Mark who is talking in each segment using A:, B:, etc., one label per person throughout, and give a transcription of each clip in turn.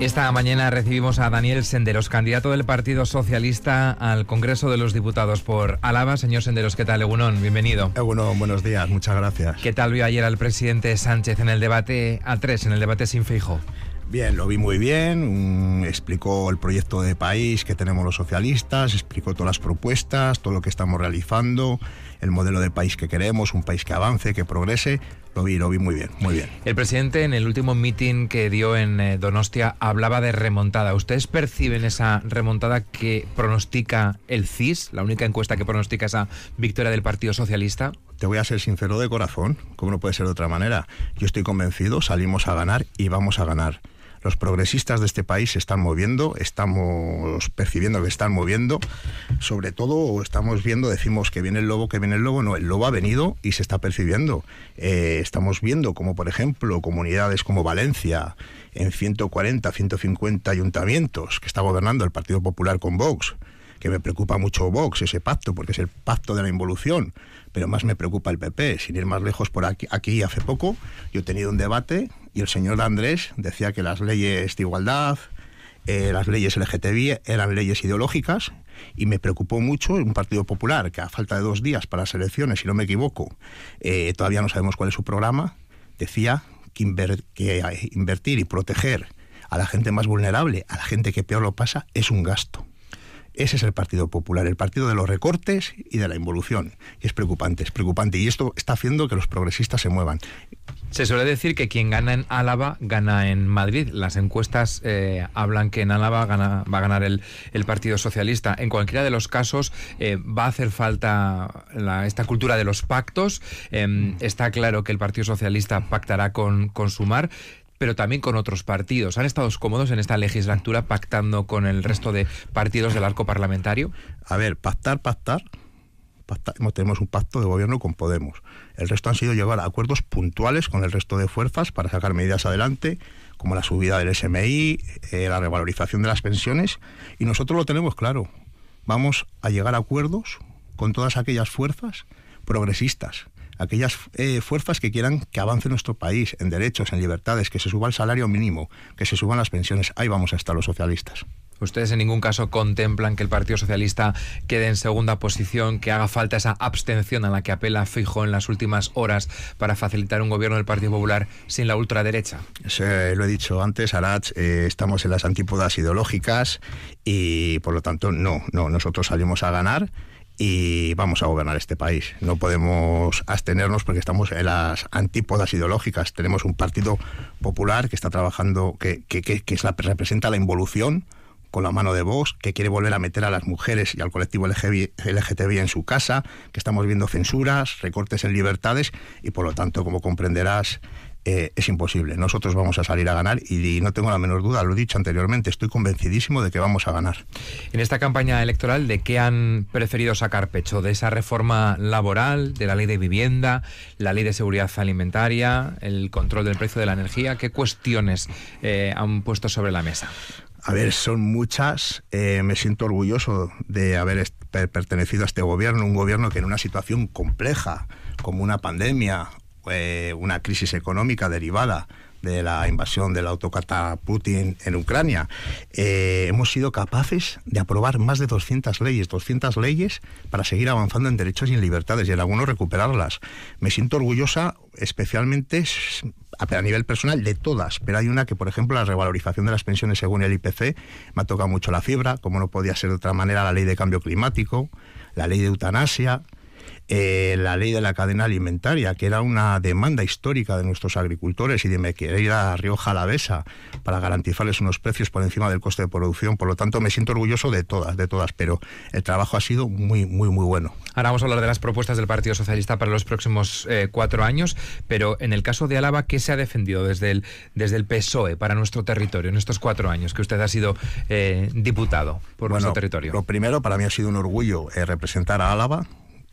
A: Esta mañana recibimos a Daniel Senderos, candidato del Partido Socialista al Congreso de los Diputados por Álava. Señor Senderos, ¿qué tal? Egunon, bienvenido.
B: Egunon, buenos días, muchas gracias.
A: ¿Qué tal vio ayer al presidente Sánchez en el debate A3, en el debate sin fijo?
B: Bien, lo vi muy bien, explicó el proyecto de país que tenemos los socialistas, explicó todas las propuestas, todo lo que estamos realizando, el modelo de país que queremos, un país que avance, que progrese. Lo vi, lo vi muy bien, muy bien.
A: El presidente en el último meeting que dio en eh, Donostia hablaba de remontada. ¿Ustedes perciben esa remontada que pronostica el CIS, la única encuesta que pronostica esa victoria del Partido Socialista?
B: Te voy a ser sincero de corazón, como no puede ser de otra manera. Yo estoy convencido, salimos a ganar y vamos a ganar los progresistas de este país se están moviendo, estamos percibiendo que están moviendo, sobre todo estamos viendo, decimos que viene el lobo, que viene el lobo, no, el lobo ha venido y se está percibiendo. Eh, estamos viendo como, por ejemplo, comunidades como Valencia, en 140, 150 ayuntamientos que está gobernando el Partido Popular con Vox, que me preocupa mucho Vox, ese pacto, porque es el pacto de la involución, pero más me preocupa el PP. Sin ir más lejos, por aquí, aquí hace poco yo he tenido un debate y el señor Andrés decía que las leyes de igualdad, eh, las leyes LGTBI eran leyes ideológicas y me preocupó mucho un Partido Popular que a falta de dos días para las elecciones, si no me equivoco, eh, todavía no sabemos cuál es su programa, decía que, que invertir y proteger a la gente más vulnerable, a la gente que peor lo pasa, es un gasto. Ese es el Partido Popular, el partido de los recortes y de la involución. Y es preocupante, es preocupante. Y esto está haciendo que los progresistas se muevan.
A: Se suele decir que quien gana en Álava gana en Madrid. Las encuestas eh, hablan que en Álava va a ganar el, Partido Socialista. En cualquiera de los casos eh, va a hacer falta esta cultura de los pactos. Em, está claro que el Partido Socialista pactará con, con Sumar pero también con otros partidos. ¿Han estado cómodos en esta legislatura pactando con el resto de partidos del arco parlamentario?
B: A ver, pactar, pactar. tenemos un pacto de gobierno con Podemos. El resto han sido llevar acuerdos puntuales con el resto de fuerzas para sacar medidas adelante, como la subida del SMI, eh, la revalorización de las pensiones, y nosotros lo tenemos claro. Vamos a llegar a acuerdos con todas aquellas fuerzas progresistas aquellas eh, fuerzas que quieran que avance nuestro país en derechos, en libertades, que se suba el salario mínimo, que se suban las pensiones. Ahí vamos a estar los socialistas.
A: ¿Ustedes en ningún caso contemplan que el Partido Socialista quede en segunda posición, que haga falta esa abstención a la que apela Fijo en las últimas horas para facilitar un gobierno del Partido Popular sin la ultraderecha?
B: lo he dicho antes, Arach, eh, estamos en las antípodas ideológicas y por lo tanto no, no, nosotros salimos a ganar y vamos a gobernar este país. No podemos abstenernos porque estamos en las antípodas ideológicas. Tenemos un partido popular que está trabajando, que, que, que, representa la involución con la mano de Vox, que quiere volver a meter a las mujeres y al colectivo LGTBI en su casa, que estamos viendo censuras, recortes en libertades y por lo tanto, como comprenderás, eh, es imposible. Nosotros vamos a salir a ganar y, no tengo la menor duda, lo he dicho anteriormente, estoy convencidísimo de que vamos a ganar.
A: En esta campaña electoral, ¿de qué han preferido sacar pecho? ¿De esa reforma laboral, de la ley de vivienda, la ley de seguridad alimentaria, el control del precio de la energía? ¿Qué cuestiones eh, han puesto sobre la mesa?
B: A ver, son muchas. Eh, me siento orgulloso de haber pertenecido a este gobierno, un gobierno que en una situación compleja, como una pandemia una crisis económica derivada de la invasión del autocata Putin en Ucrania, eh, hemos sido capaces de aprobar más de 200 leyes, 200 leyes para seguir avanzando en derechos y en libertades y en algunos recuperarlas. Me siento orgullosa especialmente a nivel personal de todas, pero hay una que, por ejemplo, la revalorización de las pensiones según el IPC me ha tocado mucho la fibra, como no podía ser de otra manera, la ley de cambio climático, la ley de eutanasia, eh, la ley de la cadena alimentaria, que era una demanda histórica de nuestros agricultores y de me querer ir a Rioja Alavesa para garantizarles unos precios por encima del coste de producción. Por lo tanto, me siento orgulloso de todas, de todas, pero el trabajo ha sido muy, muy, muy bueno.
A: Ahora vamos a hablar de las propuestas del Partido Socialista para los próximos eh, cuatro años, pero en el caso de Álava, ¿qué se ha defendido desde el, desde el PSOE para nuestro territorio en estos cuatro años que usted ha sido eh, diputado por nuestro territorio?
B: Lo primero, para mí ha sido un orgullo representar a Álava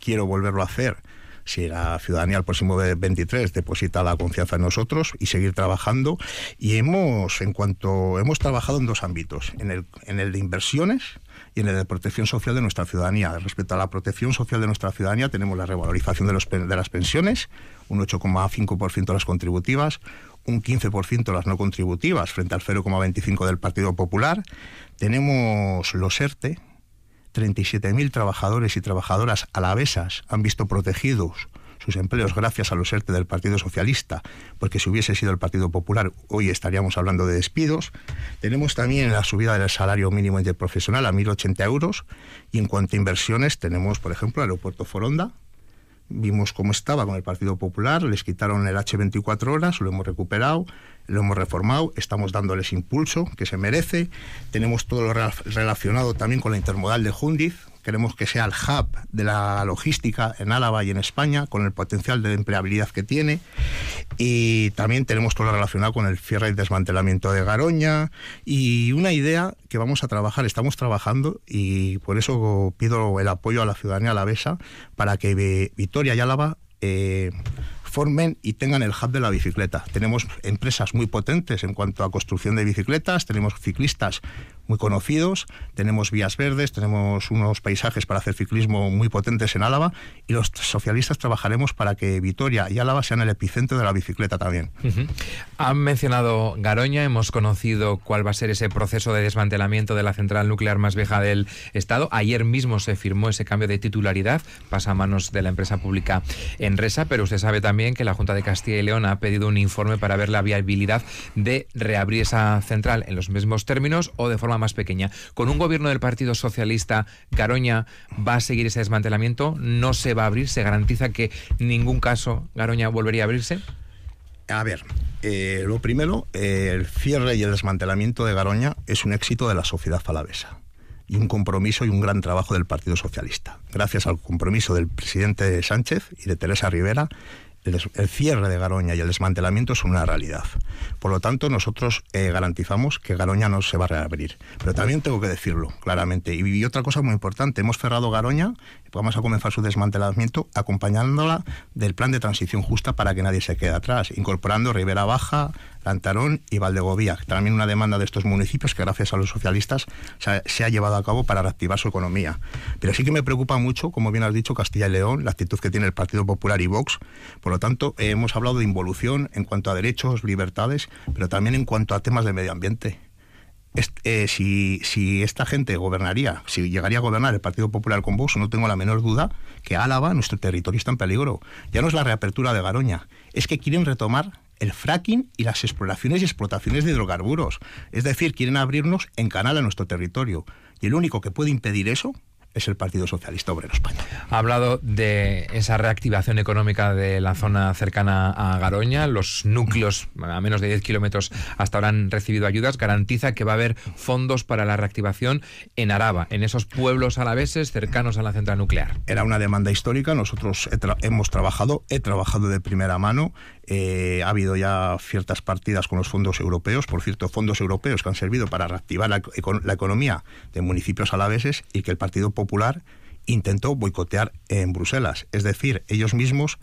B: quiero volverlo a hacer si la ciudadanía el próximo 23 deposita la confianza en nosotros y seguir trabajando. Y hemos, en cuanto hemos trabajado en dos ámbitos, en el, en el de inversiones y en el de protección social de nuestra ciudadanía. Respecto a la protección social de nuestra ciudadanía, tenemos la revalorización de, los, de las pensiones, un 8,5% de las contributivas, un 15% las no contributivas frente al 0,25% del Partido Popular. Tenemos los ERTE, 37.000 trabajadores y trabajadoras alavesas han visto protegidos sus empleos gracias a los ERTE del Partido Socialista, porque si hubiese sido el Partido Popular hoy estaríamos hablando de despidos. Tenemos también la subida del salario mínimo interprofesional a 1.080 euros y en cuanto a inversiones tenemos, por ejemplo, el aeropuerto Foronda, vimos cómo estaba con el Partido Popular, les quitaron el H24 horas, lo hemos recuperado, lo hemos reformado, estamos dándoles impulso que se merece, tenemos todo lo relacionado también con la intermodal de Jundiz, queremos que sea el hub de la logística en Álava y en España, con el potencial de empleabilidad que tiene. Y también tenemos todo lo relacionado con el cierre y desmantelamiento de Garoña. Y una idea que vamos a trabajar, estamos trabajando, y por eso pido el apoyo a la ciudadanía alavesa para que Vitoria y Álava eh, formen y tengan el hub de la bicicleta. Tenemos empresas muy potentes en cuanto a construcción de bicicletas, tenemos ciclistas muy conocidos, tenemos vías verdes, tenemos unos paisajes para hacer ciclismo muy potentes en Álava y los socialistas trabajaremos para que Vitoria y Álava sean el epicentro de la bicicleta también.
A: Han mencionado Garoña, hemos conocido cuál va a ser ese proceso de desmantelamiento de la central nuclear más vieja del Estado. Ayer mismo se firmó ese cambio de titularidad, pasa a manos de la empresa pública Enresa, pero usted sabe también que la Junta de Castilla y León ha pedido un informe para ver la viabilidad de reabrir esa central en los mismos términos o de forma más pequeña. Con un gobierno del Partido Socialista, Garoña va a seguir ese desmantelamiento, no se va a abrir, se garantiza que en ningún caso Garoña volvería a abrirse.
B: A ver, eh, lo primero, eh, el cierre y el desmantelamiento de Garoña es un éxito de la sociedad falavesa y un compromiso y un gran trabajo del Partido Socialista. Gracias al compromiso del presidente Sánchez y de Teresa Rivera, el, cierre de Garoña y el desmantelamiento son una realidad. Por lo tanto, nosotros eh, garantizamos que Garoña no se va a reabrir. Pero también tengo que decirlo claramente. Y, otra cosa muy importante, hemos cerrado Garoña, vamos a comenzar su desmantelamiento acompañándola del plan de transición justa para que nadie se quede atrás, incorporando Ribera Baja, Lantarón y Valdegovía, también una demanda de estos municipios que gracias a los socialistas se ha, llevado a cabo para reactivar su economía. Pero sí que me preocupa mucho, como bien has dicho, Castilla y León, la actitud que tiene el Partido Popular y Vox. Por lo tanto, hemos hablado de involución en cuanto a derechos, libertades, pero también en cuanto a temas de medio ambiente. Eh, si, si, esta gente gobernaría, si llegaría a gobernar el Partido Popular con Vox, no tengo la menor duda que Álava, nuestro territorio, está en peligro. Ya no es la reapertura de Garoña, es que quieren retomar el fracking y las exploraciones y explotaciones de hidrocarburos. Es decir, quieren abrirnos en canal a nuestro territorio. Y el único que puede impedir eso es el Partido Socialista Obrero Español.
A: Ha hablado de esa reactivación económica de la zona cercana a Garoña. Los núcleos a menos de 10 kilómetros hasta ahora han recibido ayudas. Garantiza que va a haber fondos para la reactivación en Araba, en esos pueblos alaveses cercanos a la central nuclear.
B: Era una demanda histórica. Nosotros hemos trabajado, he trabajado de primera mano eh, ha habido ya ciertas partidas con los fondos europeos, por cierto, fondos europeos que han servido para reactivar la, la economía de municipios alaveses y que el Partido Popular intentó boicotear en Bruselas. Es decir, ellos mismos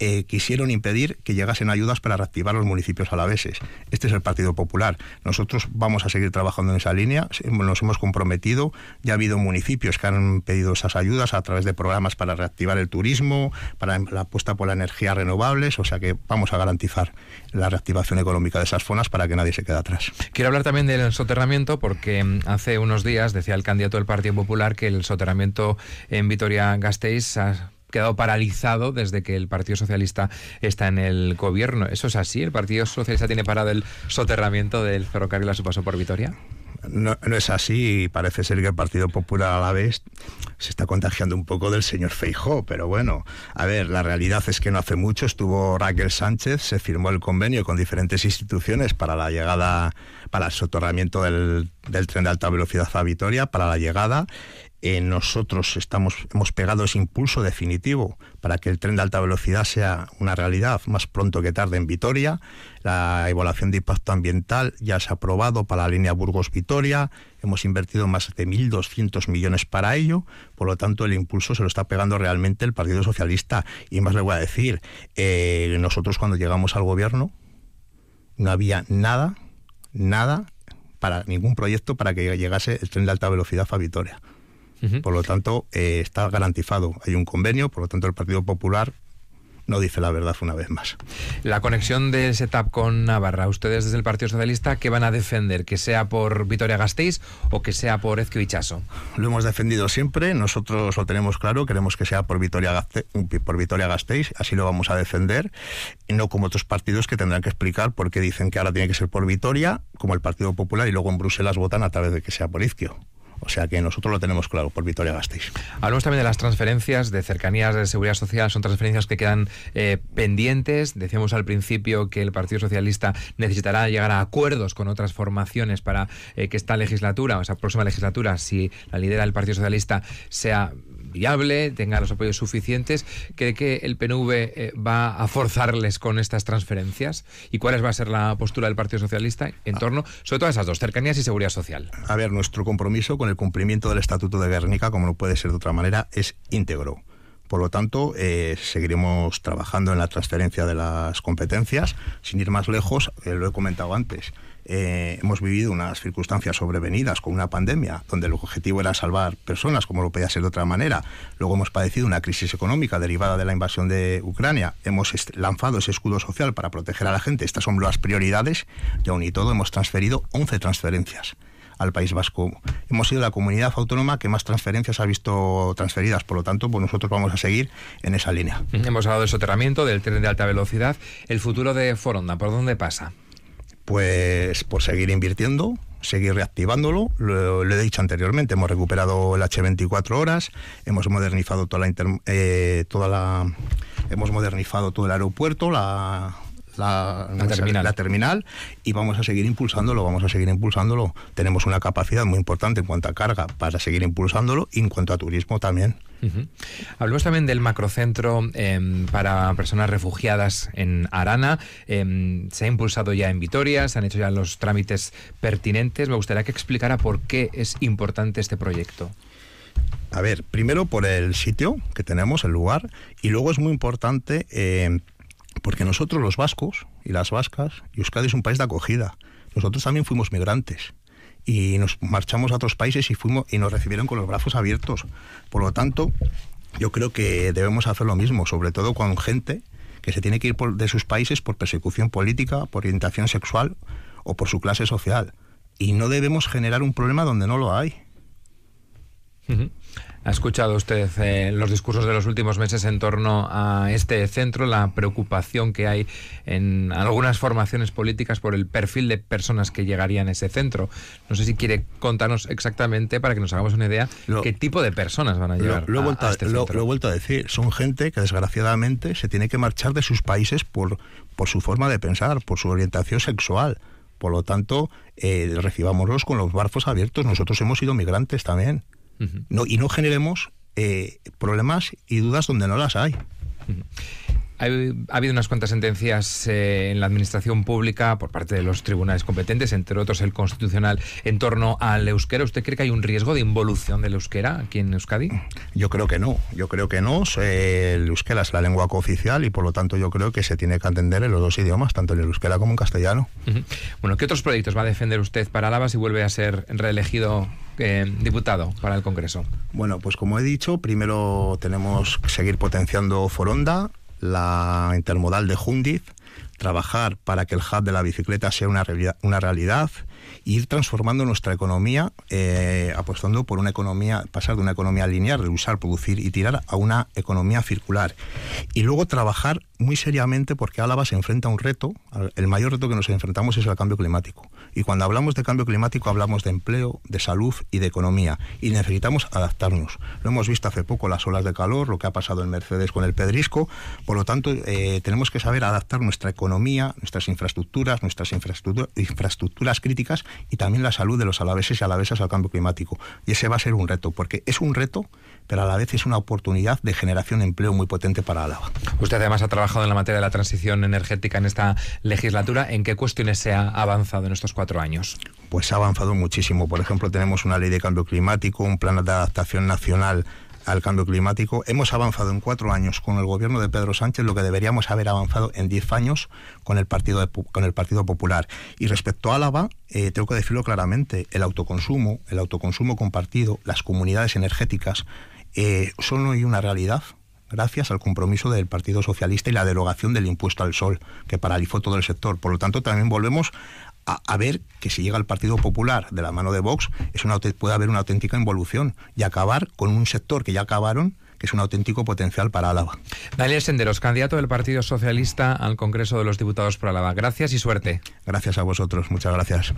B: eh, quisieron impedir que llegasen ayudas para reactivar los municipios alaveses. Este es el Partido Popular. Nosotros vamos a seguir trabajando en esa línea, nos hemos comprometido, ya ha habido municipios que han pedido esas ayudas a través de programas para reactivar el turismo, para la apuesta por las energías renovables, o sea que vamos a garantizar la reactivación económica de esas zonas para que nadie se quede atrás.
A: Quiero hablar también del soterramiento porque mm, hace unos días decía el candidato del Partido Popular que el soterramiento en Vitoria-Gasteiz quedado paralizado desde que el Partido Socialista está en el gobierno. ¿Eso es así? ¿El Partido Socialista tiene parado el soterramiento del ferrocarril a su paso por Vitoria?
B: No, es así y parece ser que el Partido Popular a la vez se está contagiando un poco del señor Feijó, pero bueno, a ver, la realidad es que no hace mucho estuvo Raquel Sánchez, se firmó el convenio con diferentes instituciones para la llegada, para el soterramiento del, del tren de alta velocidad a Vitoria, para la llegada eh, nosotros estamos, hemos pegado ese impulso definitivo para que el tren de alta velocidad sea una realidad más pronto que tarde en Vitoria. La evaluación de impacto ambiental ya se ha aprobado para la línea Burgos-Vitoria. Hemos invertido más de 1.200 millones para ello. Por lo tanto, el impulso se lo está pegando realmente el Partido Socialista. Y más le voy a decir, eh, nosotros cuando llegamos al gobierno no había nada, nada para ningún proyecto para que llegase el tren de alta velocidad a Vitoria. Por lo tanto, eh, está garantizado. Hay un convenio, por lo tanto, el Partido Popular no dice la verdad una vez más.
A: La conexión del setup con Navarra, ustedes desde el Partido Socialista, ¿qué van a defender? ¿Que sea por Vitoria Gasteiz o que sea por Ezquio Ichaso?
B: Lo hemos defendido siempre, nosotros lo tenemos claro, queremos que sea por Vitoria, por Vitoria Gasteiz, así lo vamos a defender, y no como otros partidos que tendrán que explicar por qué dicen que ahora tiene que ser por Vitoria, como el Partido Popular, y luego en Bruselas votan a través de que sea por Izquio. O sea que nosotros lo tenemos claro por Vitoria Gasteiz.
A: Hablamos también de las transferencias de cercanías de seguridad social. Son transferencias que quedan eh, pendientes. Decíamos al principio que el Partido Socialista necesitará llegar a acuerdos con otras formaciones para eh, que esta legislatura, o esa próxima legislatura, si la lidera el Partido Socialista, sea viable, tenga los apoyos suficientes. ¿Cree que el PNV eh, va a forzarles con estas transferencias? ¿Y cuál va a ser la postura del Partido Socialista en torno, sobre todo a esas dos, cercanías y seguridad social?
B: A ver, nuestro compromiso con el cumplimiento del Estatuto de Guernica, como no puede ser de otra manera, es íntegro. Por lo tanto, eh, seguiremos trabajando en la transferencia de las competencias. Sin ir más lejos, eh, lo he comentado antes, eh, hemos vivido unas circunstancias sobrevenidas con una pandemia, donde el objetivo era salvar personas, como lo podía ser de otra manera. Luego hemos padecido una crisis económica derivada de la invasión de Ucrania. Hemos lanzado ese escudo social para proteger a la gente. Estas son las prioridades y aún y todo hemos transferido 11 transferencias al País Vasco. Hemos sido la comunidad autónoma que más transferencias ha visto transferidas, por lo tanto, pues nosotros vamos a seguir en esa línea.
A: Hemos hablado del soterramiento, del tren de alta velocidad. ¿El futuro de Foronda, por dónde pasa?
B: Pues por seguir invirtiendo, seguir reactivándolo. Lo, he dicho anteriormente, hemos recuperado el H24 horas, hemos modernizado toda la, eh, toda la hemos modernizado todo el aeropuerto, la la, terminal. y vamos a seguir impulsándolo, vamos a seguir impulsándolo. Tenemos una capacidad muy importante en cuanto a carga para seguir impulsándolo y en cuanto a turismo también.
A: Hablemos también del macrocentro em, para personas refugiadas en Arana. Em, se ha impulsado ya en Vitoria, se han hecho ya los trámites pertinentes. Me gustaría que explicara por qué es importante este proyecto.
B: A ver, primero por el sitio que tenemos, el lugar, y luego es muy importante em, porque nosotros los vascos y las vascas, y Euskadi es un país de acogida. Nosotros también fuimos migrantes y nos marchamos a otros países y fuimos y nos recibieron con los brazos abiertos. Por lo tanto, yo creo que debemos hacer lo mismo, sobre todo con gente que se tiene que ir de sus países por persecución política, por orientación sexual o por su clase social. Y no debemos generar un problema donde no lo hay.
A: ¿Ha escuchado usted eh, los discursos de los últimos meses en torno a este centro, la preocupación que hay en algunas formaciones políticas por el perfil de personas que llegarían a ese centro? No sé si quiere contarnos exactamente para que nos hagamos una idea qué tipo de personas van a llegar
B: lo,
A: a, a, este
B: lo, he vuelto a decir, son gente que desgraciadamente se tiene que marchar de sus países por, por su forma de pensar, por su orientación sexual. Por lo tanto, eh, recibámoslos con los barcos abiertos. Nosotros hemos sido migrantes también no, y no generemos eh, problemas y dudas donde no las hay.
A: Ha, habido unas cuantas sentencias eh, en la administración pública por parte de los tribunales competentes, entre otros el constitucional, en torno al euskera. ¿Usted cree que hay un riesgo de involución del euskera aquí en Euskadi?
B: Yo creo que no. Yo creo que no. El euskera es la lengua cooficial y por lo tanto yo creo que se tiene que atender en los dos idiomas, tanto en el euskera como en castellano.
A: Bueno, ¿qué otros proyectos va a defender usted para Álava si vuelve a ser reelegido eh, diputado para el Congreso?
B: Bueno, pues como he dicho, primero tenemos que seguir potenciando Foronda, la intermodal de Jundiz, trabajar para que el hub de la bicicleta sea una realidad, una realidad ir transformando nuestra economía, eh, apostando por una economía, pasar de una economía lineal, de usar, producir y tirar, a una economía circular. Y luego trabajar muy seriamente porque Álava se enfrenta a un reto, el mayor reto que nos enfrentamos es el cambio climático. Y cuando hablamos de cambio climático hablamos de empleo, de salud y de economía. Y necesitamos adaptarnos. Lo hemos visto hace poco, las olas de calor, lo que ha pasado en Mercedes con el Pedrisco. Por lo tanto, eh, tenemos que saber adaptar nuestra economía, nuestras infraestructuras, nuestras infraestructuras críticas y también la salud de los alaveses y alavesas al cambio climático. Y ese va a ser un reto, porque es un reto, pero a la vez es una oportunidad de generación de empleo muy potente para Álava.
A: Usted además ha trabajado en la materia de la transición energética en esta legislatura. ¿En qué cuestiones se ha avanzado en estos cuatro años?
B: Pues ha avanzado muchísimo. Por ejemplo, tenemos una ley de cambio climático, un plan de adaptación nacional al cambio climático. Hemos avanzado en cuatro años con el gobierno de Pedro Sánchez lo que deberíamos haber avanzado en diez años con el Partido, con el partido Popular. Y respecto a Álava, eh, tengo que decirlo claramente, el autoconsumo, el autoconsumo compartido, las comunidades energéticas, eh, son hoy una realidad gracias al compromiso del Partido Socialista y la derogación del impuesto al sol, que paralizó todo el sector. Por lo tanto, también volvemos a, ver que si llega el Partido Popular de la mano de Vox, es una, puede haber una auténtica involución y acabar con un sector que ya acabaron que es un auténtico potencial para Álava.
A: Daniel Senderos, candidato del Partido Socialista al Congreso de los Diputados por Álava. Gracias y suerte.
B: Gracias a vosotros, muchas gracias.